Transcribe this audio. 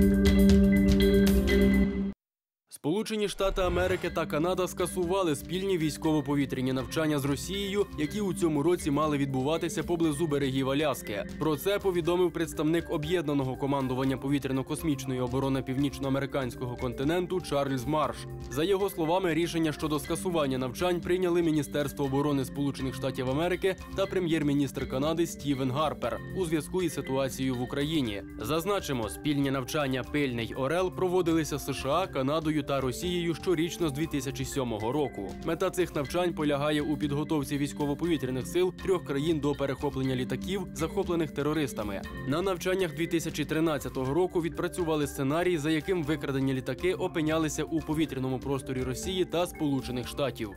thank you Сполучені Штати Америки та Канада скасували спільні військово-повітряні навчання з Росією, які у цьому році мали відбуватися поблизу берегів Аляски. Про це повідомив представник об'єднаного командування повітряно-космічної оборони північноамериканського континенту Чарльз Марш. За його словами, рішення щодо скасування навчань прийняли Міністерство оборони Сполучених Штатів Америки та прем'єр-міністр Канади Стівен Гарпер у зв'язку із ситуацією в Україні. Зазначимо, спільні навчання Пильний Орел проводилися США, Канадою та Росією щорічно з 2007 року. Мета цих навчань полягає у підготовці військово-повітряних сил трьох країн до перехоплення літаків, захоплених терористами. На навчаннях 2013 року відпрацювали сценарій, за яким викрадені літаки опинялися у повітряному просторі Росії та Сполучених Штатів.